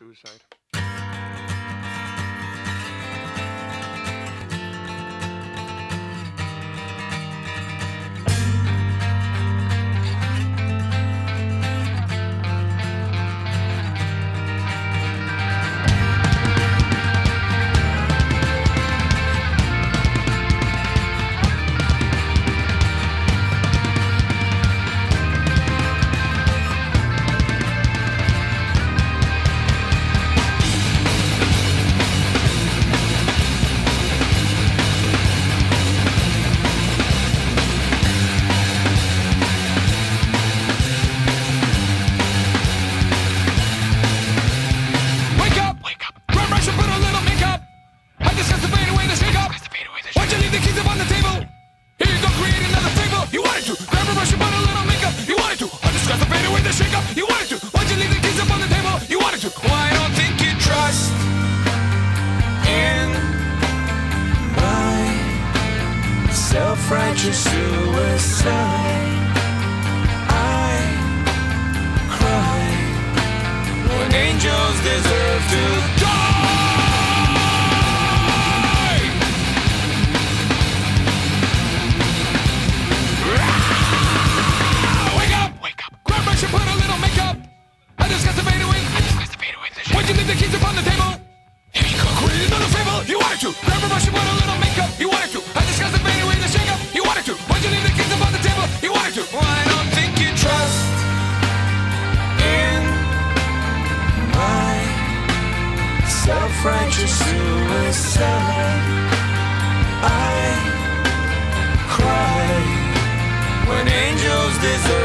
suicide. Self-righteous suicide. I cry when angels deserve to die. Wake up! Wake up! Grab brush and put a little makeup. I discussed the fade away. I discussed the fade away. Why'd you leave the keys upon the table? Here you go, create another fable. You wanted to. Grab a brush and put a little makeup. Self-righteous suicide. I cry when angels deserve